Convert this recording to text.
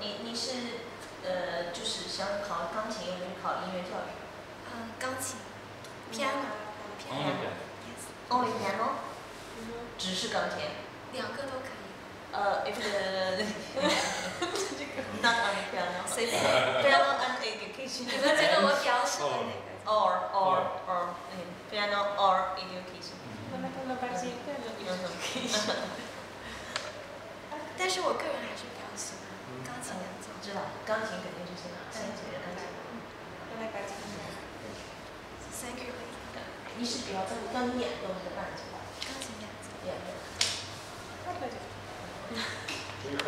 你你是呃，就是想考钢琴，还是考音乐教育？嗯，钢琴，piano。Only Yes. Only piano，只是钢琴。两个都可以。呃，if the not only piano，随便。piano and education。你们觉得我比较适合哪个？or or or 嗯，piano or education。但是我个人还是比较喜欢钢琴演奏。知道，钢琴肯定是先先学钢琴。la pazienza. Thank you。你是比较跟跟你演奏是伴奏，钢琴演奏。演奏。